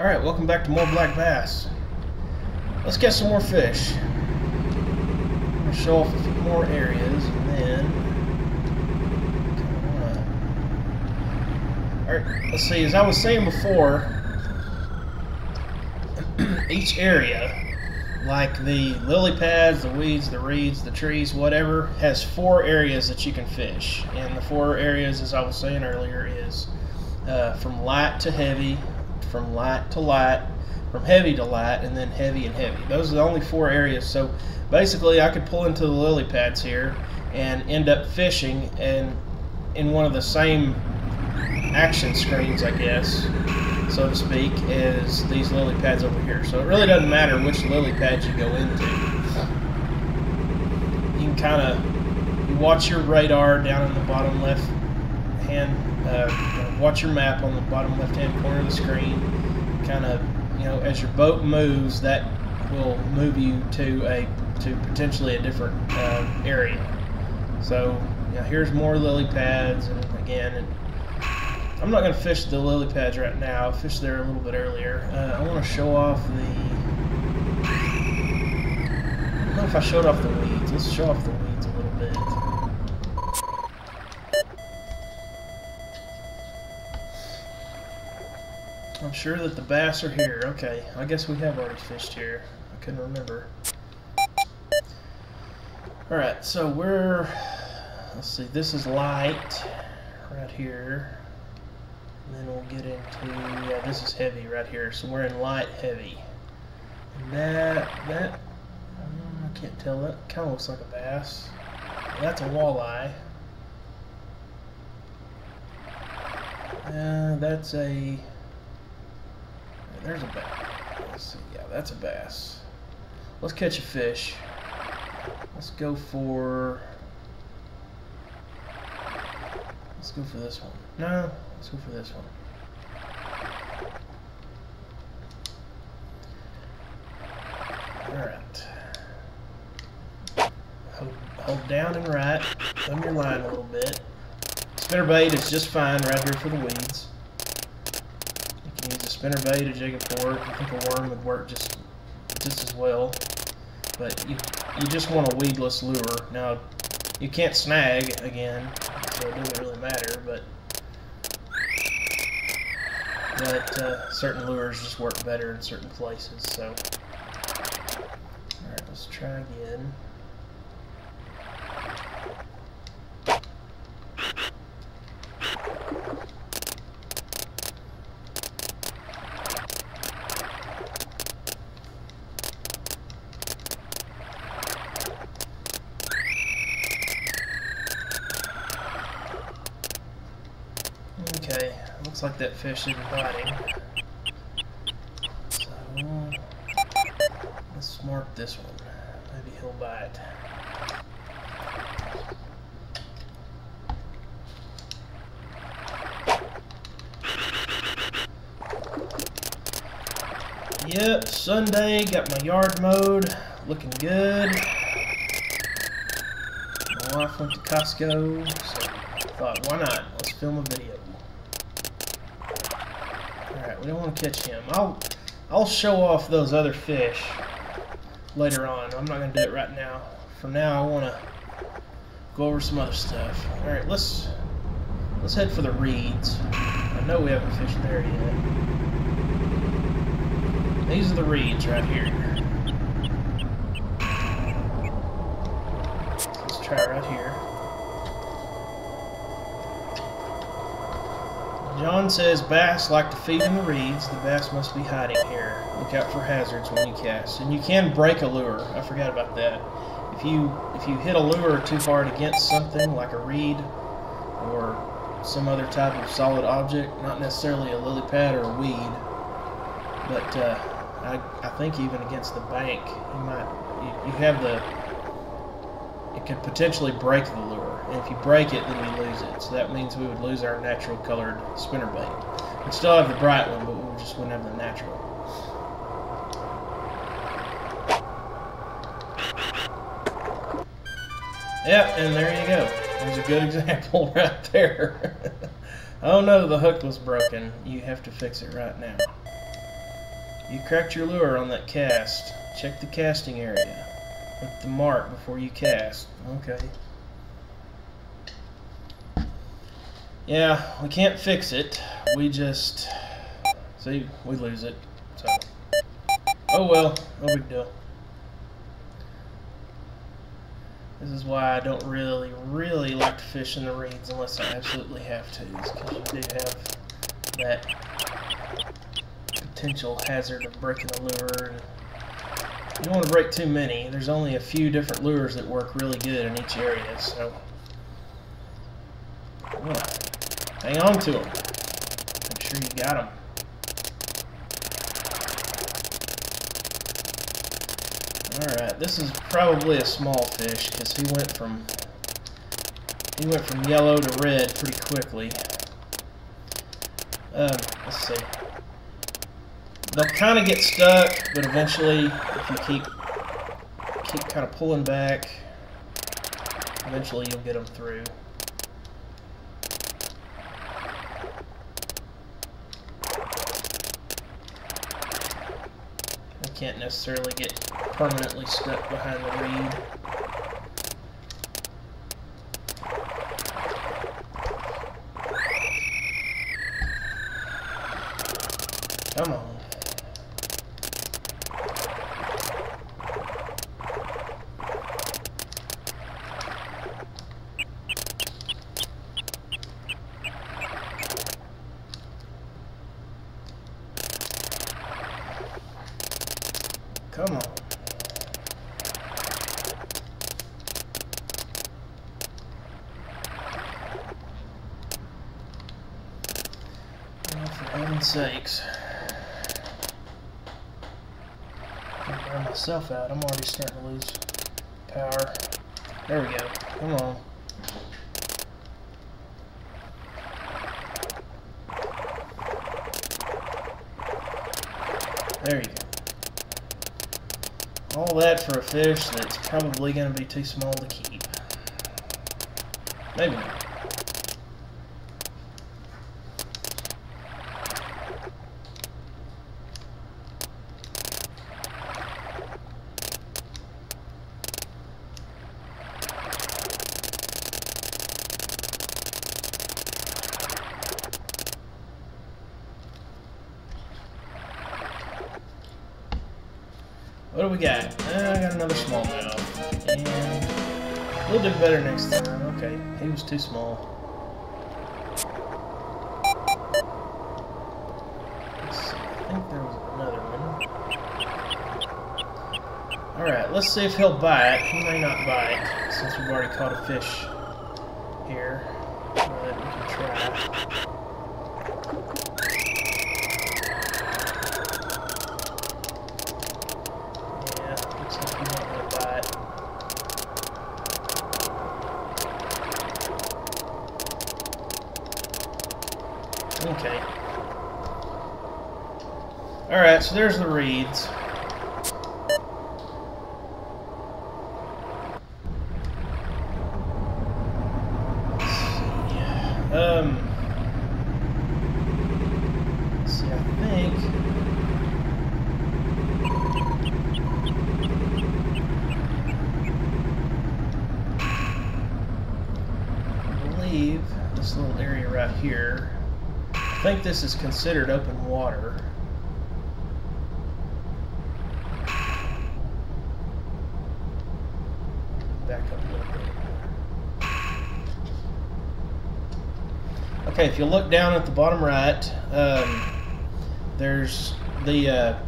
Alright, welcome back to more black bass. Let's get some more fish. I'm gonna show off a few more areas and then. Alright, let's see. As I was saying before, each area, like the lily pads, the weeds, the reeds, the trees, whatever, has four areas that you can fish. And the four areas, as I was saying earlier, is uh, from light to heavy, from light to light, from heavy to light, and then heavy and heavy. Those are the only four areas. So basically, I could pull into the lily pads here and end up fishing and in one of the same action screens, I guess, so to speak, as these lily pads over here. So it really doesn't matter which lily pads you go into. You can kind of watch your radar down in the bottom left hand uh, watch your map on the bottom left hand corner of the screen. Kind of, you know, as your boat moves, that will move you to a to potentially a different uh, area. So, you know, here's more lily pads, and again, and I'm not going to fish the lily pads right now. I fished there a little bit earlier. Uh, I want to show off the. I don't know if I showed off the weeds. Let's show off the weeds a little bit. I'm sure that the bass are here. Okay, I guess we have already fished here. I couldn't remember. Alright, so we're... Let's see, this is light right here. And then we'll get into... Yeah, this is heavy right here. So we're in light heavy. And that... That... I can't tell. That kind of looks like a bass. That's a walleye. Uh, that's a... There's a bass. Let's see. Yeah, that's a bass. Let's catch a fish. Let's go for. Let's go for this one. No, let's go for this one. Alright. Hold, hold down and right. Thumb your line a little bit. Spinner bait is just fine right here for the weeds spinner bait, a jig and pork. I think a worm would work just just as well. But you you just want a weedless lure. Now you can't snag again, so it doesn't really matter. But but uh, certain lures just work better in certain places. So all right, let's try again. Like that fish is biting. So, let's mark this one. Maybe he'll bite. Yep, Sunday, got my yard mowed, looking good. My wife went to Costco, so I thought, why not? Let's film a video. We don't want to catch him. I'll I'll show off those other fish later on. I'm not going to do it right now. For now, I want to go over some other stuff. Alright, let's let's head for the reeds. I know we haven't fished there yet. These are the reeds right here. Let's try right here. John says bass like to feed in the reeds. The bass must be hiding here. Look out for hazards when you cast. And you can break a lure. I forgot about that. If you if you hit a lure too hard against something like a reed or some other type of solid object, not necessarily a lily pad or a weed, but uh, I, I think even against the bank, you might you, you have the it could potentially break the lure. And if you break it, then we lose it. So that means we would lose our natural colored spinner bait. We'd still have the bright one, but we just wouldn't have the natural. Yep, and there you go. There's a good example right there. oh no, the hook was broken. You have to fix it right now. You cracked your lure on that cast. Check the casting area the mark before you cast. Okay. Yeah, we can't fix it. We just see we lose it. So oh well, no big deal. This is why I don't really, really like to fish in the reeds unless I absolutely have to, because you do have that potential hazard of breaking the lure. You don't want to break too many. There's only a few different lures that work really good in each area, so hang on to them. Make sure you got them. Alright, this is probably a small fish because he went from he went from yellow to red pretty quickly. Um, let's see. They'll kind of get stuck, but eventually, if you keep keep kind of pulling back, eventually you'll get them through. I can't necessarily get permanently stuck behind the reed. Come on. Come on. Oh, heaven's sakes. I'm burn myself out. I'm already starting to lose power. There we go. Come on. There you go. All that for a fish that's probably going to be too small to keep. Maybe not. What do we got? Uh, I got another smallmouth. And we'll do better next time. Okay, he was too small. I think there was another one. Alright, let's see if he'll bite. He may not bite, since we've already caught a fish here. But we can try. Okay. Alright, so there's the reeds. Um, see, I think... I believe this little area right here I think this is considered open water. Back up a little bit. Okay, if you look down at the bottom right, um, there's the uh,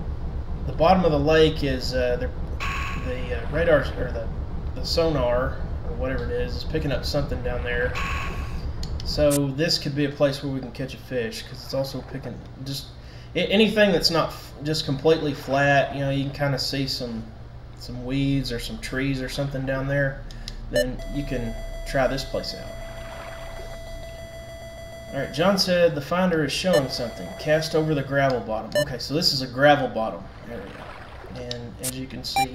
the bottom of the lake is uh, the, the uh, radar or the, the sonar or whatever it is is picking up something down there so this could be a place where we can catch a fish because it's also picking just anything that's not just completely flat. You know, you can kind of see some some weeds or some trees or something down there. Then you can try this place out. All right, John said the finder is showing something. Cast over the gravel bottom. Okay, so this is a gravel bottom area, and as you can see,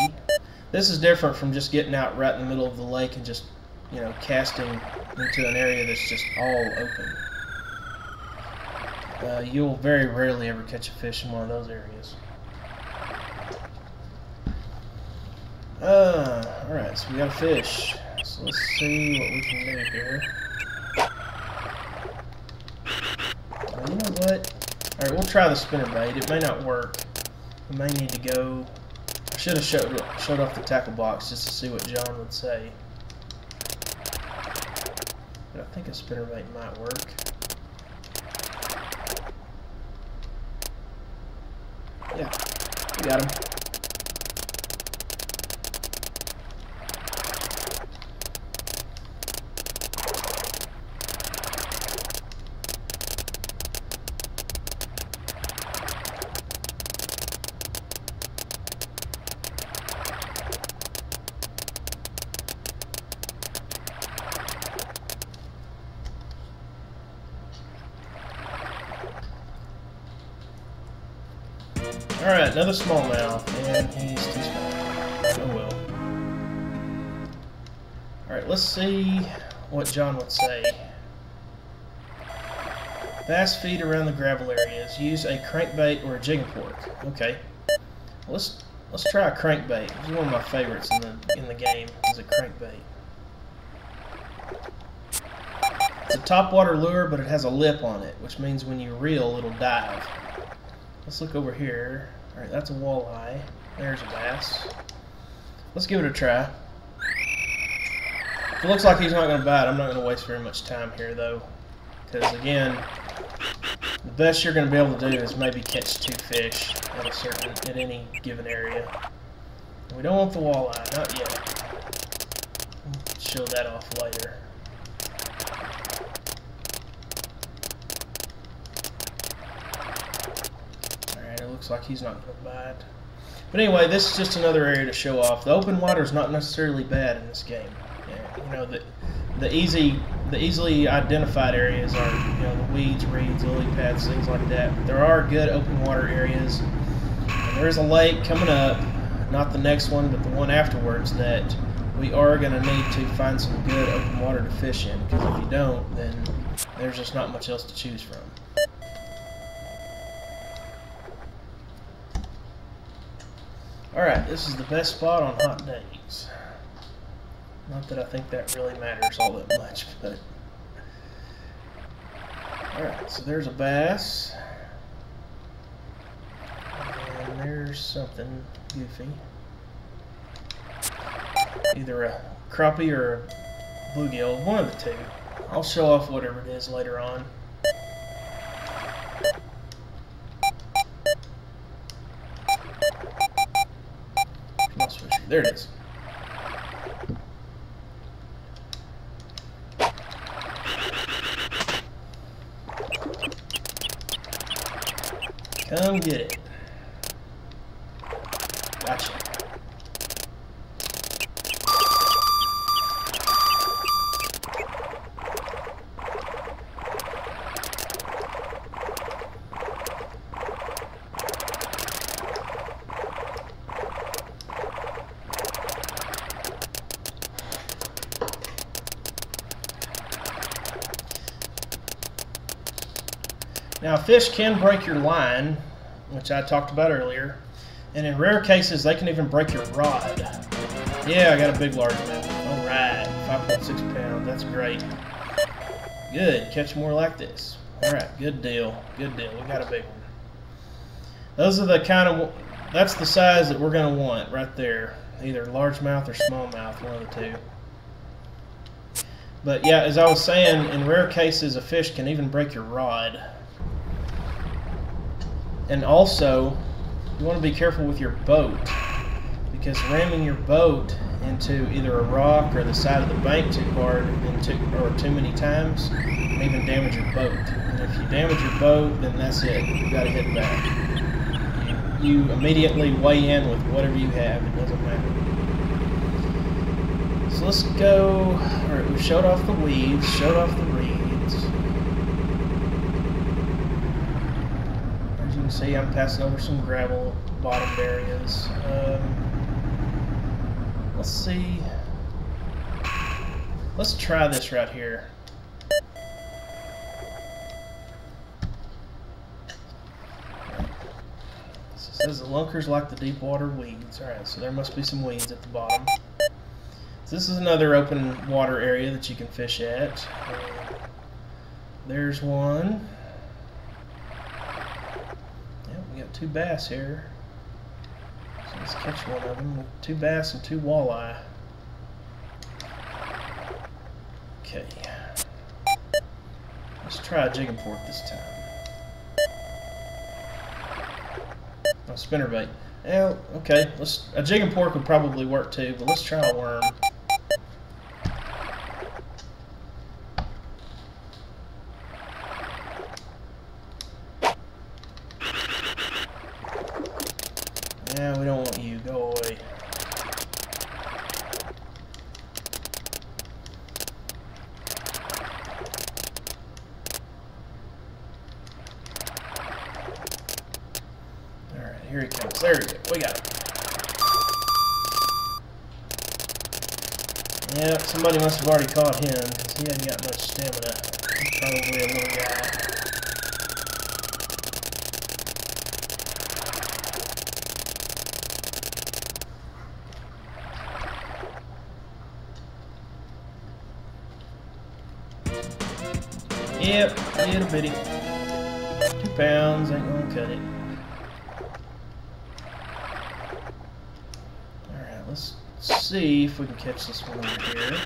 this is different from just getting out right in the middle of the lake and just you know, casting into an area that's just all open. Uh, you'll very rarely ever catch a fish in one of those areas. Uh, alright, so we got a fish. So let's see what we can do here. Uh, you know what? Alright, we'll try the spinner bait. It may not work. We may need to go... I should have showed, showed off the tackle box just to see what John would say. I think a spinner bait might work. Yeah, we got him. Alright, another smallmouth, and he's too small. Oh well. Alright, let's see what John would say. Bass feed around the gravel areas. Use a crankbait or a jig and pork. Okay. Let's let's try a crankbait. It's one of my favorites in the in the game. Is a crankbait. It's a topwater lure, but it has a lip on it, which means when you reel, it'll dive. Let's look over here. Alright, that's a walleye. There's a bass. Let's give it a try. If it looks like he's not going to bite, I'm not going to waste very much time here, though. Because, again, the best you're going to be able to do is maybe catch two fish at a certain, at any given area. We don't want the walleye, not yet. Show that off later. Looks like he's not going to bite. But anyway, this is just another area to show off. The open water is not necessarily bad in this game. Yeah, you know, the, the easy, the easily identified areas are, you know, the weeds, reeds, lily pads, things like that. But there are good open water areas. And there is a lake coming up, not the next one, but the one afterwards that we are going to need to find some good open water to fish in. Because if you don't, then there's just not much else to choose from. Alright, this is the best spot on hot days. Not that I think that really matters all that much, but... Alright, so there's a bass. And there's something goofy. Either a crappie or a bluegill, one of the two. I'll show off whatever it is later on. There it is. Come get it. Gotcha. Now, fish can break your line, which I talked about earlier, and in rare cases, they can even break your rod. Yeah, I got a big largemouth. All right, 5.6 pounds. That's great. Good. Catch more like this. All right, good deal. Good deal. We got a big one. Those are the kind of that's the size that we're going to want right there. Either largemouth or smallmouth, one of the two. But yeah, as I was saying, in rare cases, a fish can even break your rod. And also, you want to be careful with your boat because ramming your boat into either a rock or the side of the bank too hard and too, or too many times can even damage your boat. And if you damage your boat, then that's it. You got to hit back. You, immediately weigh in with whatever you have. It doesn't matter. So let's go. All right, we showed off the weeds, showed off the can see I'm passing over some gravel bottom areas. Um, let's see. Let's try this right here. Is says the lunkers like the deep water weeds. Alright, so there must be some weeds at the bottom. So this is another open water area that you can fish at. There's one. Yep, we two bass here. So let's catch one of them. Two bass and two walleye. Okay. Let's try a jig and pork this time. Oh, spinnerbait. Yeah, okay. Let's a jig and pork would probably work too, but let's try a worm. Yeah, we don't want you. Go away. Alright, here he comes. There we go. We got him. Yeah, somebody must have already caught him, because he hasn't got much stamina. He's probably a little guy. Yep, little bitty. Two pounds ain't gonna cut it. Alright, let's see if we can catch this one over here.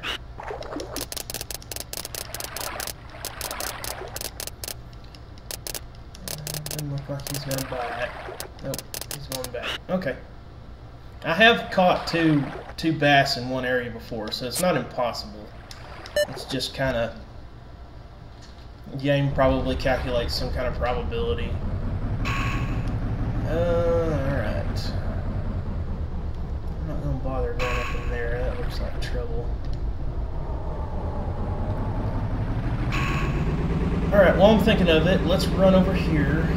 Doesn't look like he's gonna bite. Nope, he's going back. Okay. I have caught two two bass in one area before, so it's not impossible. It's just kind of game probably calculates some kind of probability. Uh, alright. I'm not gonna bother going up in there, that looks like trouble. Alright, while I'm thinking of it, let's run over here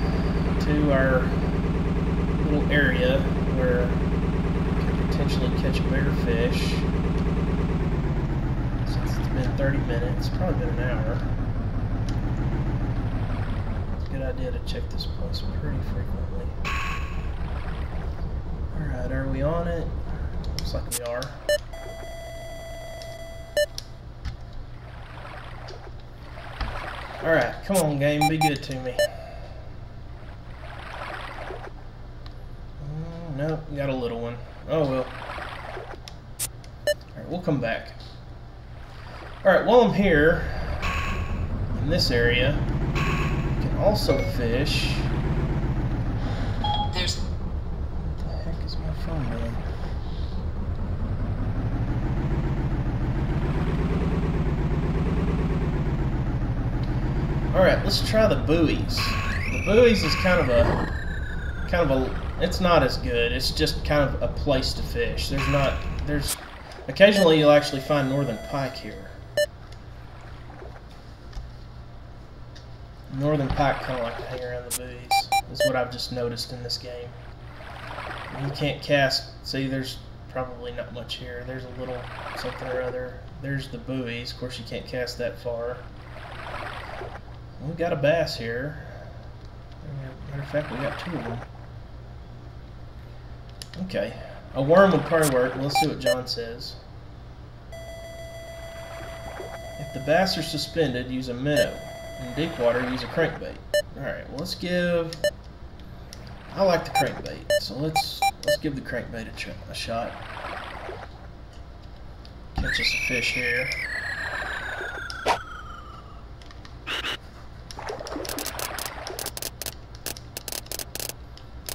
to our little area where we could potentially catch a bigger fish. Since it's been 30 minutes, probably been an hour idea to check this place pretty frequently. Alright, are we on it? Looks like we are. Alright, come on game, be good to me. Mm, no, got a little one. Oh well. Alright, we'll come back. Alright, while I'm here, in this area, also fish. There's. What the heck is my phone doing? All right, let's try the buoys. The buoys is kind of a, kind of a. It's not as good. It's just kind of a place to fish. There's not. There's. Occasionally, you'll actually find northern pike here. Northern pike kind of like to hang around the buoys. Is what I've just noticed in this game. You can't cast. See, there's probably not much here. There's a little something or other. There's the buoys. Of course, you can't cast that far. We've got a bass here. Matter of fact, we got two of them. Okay. A worm would probably work. Let's see what John says. If the bass are suspended, use a minnow. Deep water, use a crankbait. Alright, well, let's give... I like the crankbait, so let's let's give the crankbait a, a shot. Catch us a fish here.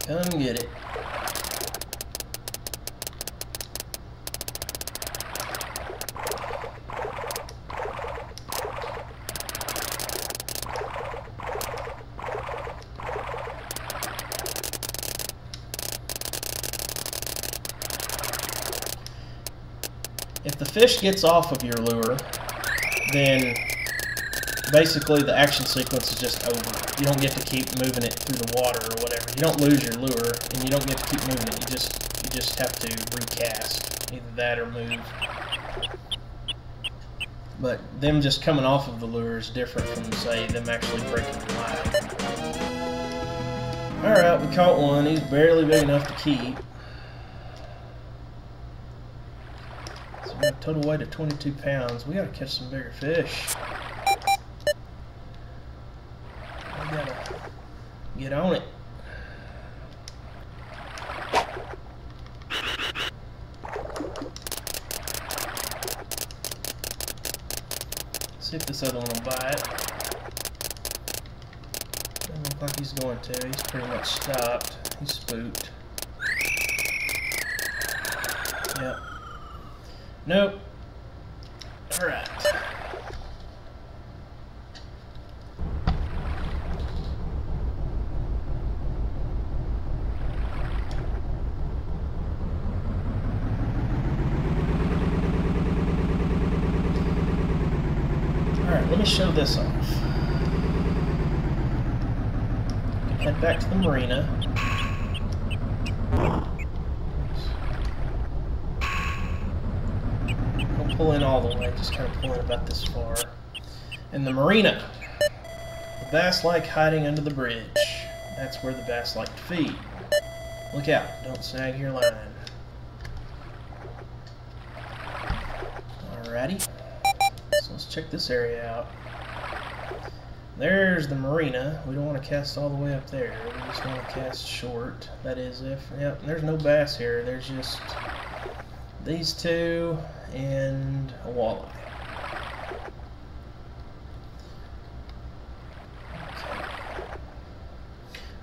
Come get it. Fish gets off of your lure, then basically the action sequence is just over. You don't get to keep moving it through the water or whatever. You don't lose your lure, and you don't get to keep moving it. You just you just have to recast, either that or move. But them just coming off of the lure is different from say them actually breaking the line. Alright, we caught one. He's barely big enough to keep. So we got a total weight of 22 pounds. We gotta catch some bigger fish. We gotta get on it. See if this other one will bite. Doesn't look like he's going to. He's pretty much stopped. He's spooked. Yep. Nope. Alright. Me show this off. Head back to the marina. Don't pull in all the way, just kind of pull in about this far. In the marina, the bass like hiding under the bridge. That's where the bass like to feed. Look out, don't snag your line. Alrighty, so let's check this area out. There's the marina. We don't want to cast all the way up there. We just want to cast short. That is if, yep, there's no bass here. There's just these two and a walleye.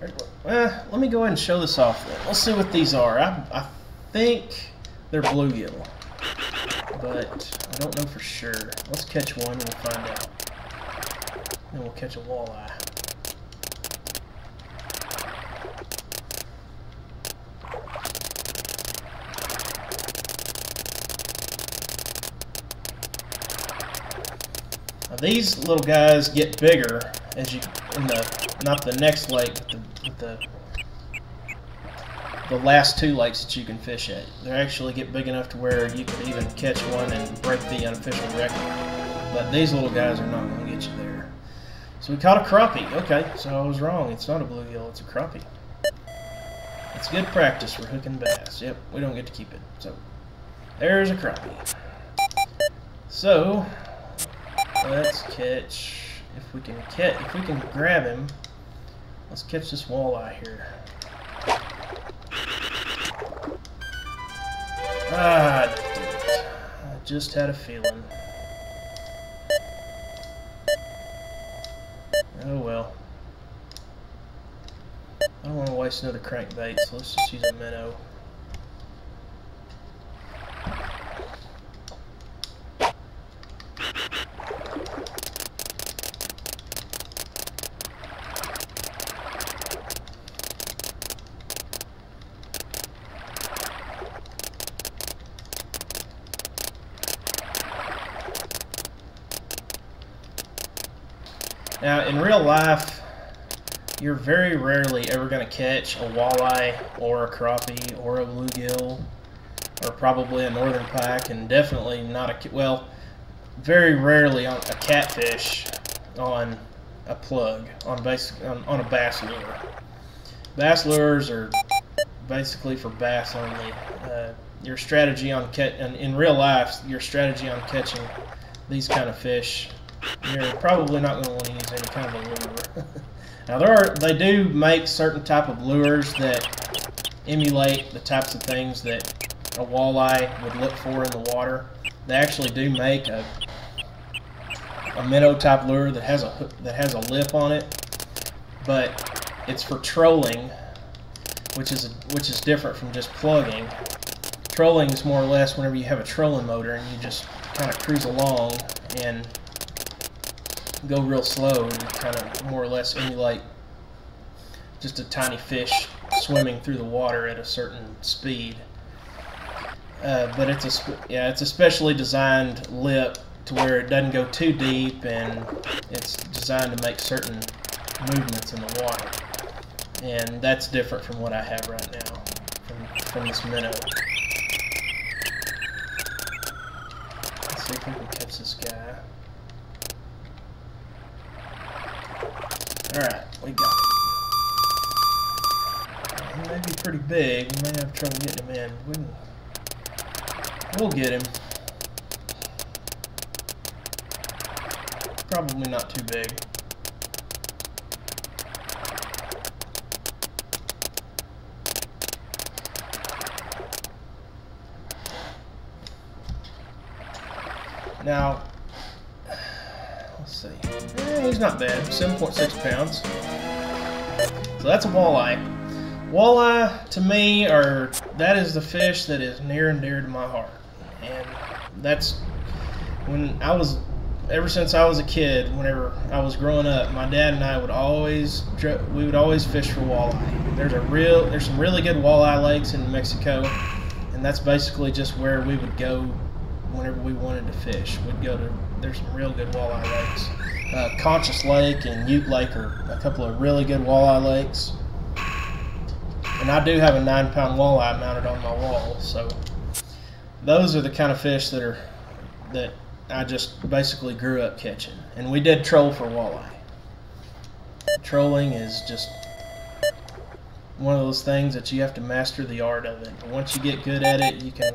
Well, eh, let me go ahead and show this off then. Let's see what these are. I, I think they're bluegill, but I don't know for sure. Let's catch one and we'll find out. Then we'll catch a walleye. These little guys get bigger as you in the not the next lake, but the, but the the last two lakes that you can fish at. They actually get big enough to where you could even catch one and break the unofficial record. But these little guys are not going to get you there. So we caught a crappie. Okay, so I was wrong. It's not a bluegill, it's a crappie. It's good practice for hooking bass. Yep, we don't get to keep it. So there's a crappie. So let's catch if we can catch if we can grab him. Let's catch this walleye here. Ah. I just had a feeling. Oh well. I don't want to waste another crankbait, so let's just use a minnow. Now, in real life, you're very rarely ever going to catch a walleye or a crappie or a bluegill or probably a northern pike and definitely not a, well, very rarely on a catfish on a plug, on, basic, on, on a bass lure. Bass lures are basically for bass only. Uh, your strategy on and in real life, your strategy on catching these kind of fish you're probably not going to want to use any kind of a lure. now there are, they do make certain type of lures that emulate the types of things that a walleye would look for in the water. They actually do make a a minnow type lure that has a that has a lip on it, but it's for trolling, which is a, which is different from just plugging. Trolling is more or less whenever you have a trolling motor and you just kind of cruise along and go real slow and kind of more or less emulate just a tiny fish swimming through the water at a certain speed. Uh, but it's a yeah, it's a specially designed lip to where it doesn't go too deep, and it's designed to make certain movements in the water. And that's different from what I have right now from, from this minnow. Let's see if we can catch this Alright, we got it. may be pretty big. We may have trouble getting him in. We can, we'll get him. Probably not too big. Now, see. Eh, he's not bad. 7.6 pounds. So that's a walleye. Walleye, to me, are that is the fish that is near and dear to my heart. And that's when I was, ever since I was a kid, whenever I was growing up, my dad and I would always, we would always fish for walleye. There's a real, there's some really good walleye lakes in Mexico, and that's basically just where we would go whenever we wanted to fish. We'd go to, there's some real good walleye lakes. Uh, Conchas Lake and Ute Lake are a couple of really good walleye lakes. And I do have a nine pound walleye mounted on my wall, so those are the kind of fish that are that I just basically grew up catching. And we did troll for walleye. Trolling is just one of those things that you have to master the art of it. But once you get good at it, you can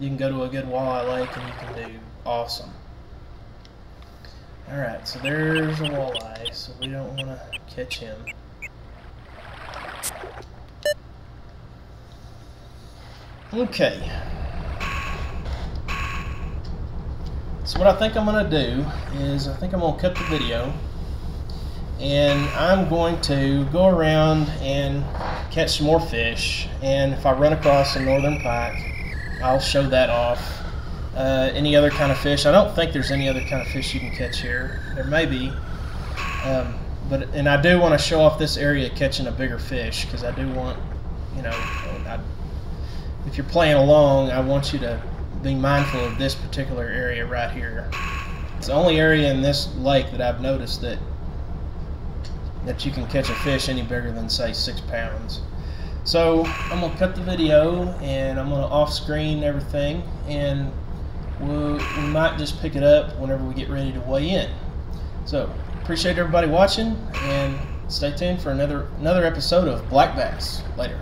you can go to a good walleye lake and you can do awesome. Alright, so there's a walleye, so we don't want to catch him. Okay. So what I think I'm going to do is I think I'm going to cut the video and I'm going to go around and catch some more fish and if I run across a northern pike I'll show that off. Uh, any other kind of fish? I don't think there's any other kind of fish you can catch here. There may be, um, but and I do want to show off this area catching a bigger fish because I do want, you know, I, if you're playing along, I want you to be mindful of this particular area right here. It's the only area in this lake that I've noticed that that you can catch a fish any bigger than say six pounds. So I'm gonna cut the video and I'm gonna off screen everything and we'll, we might just pick it up whenever we get ready to weigh in. So appreciate everybody watching and stay tuned for another another episode of Black Bass. Later.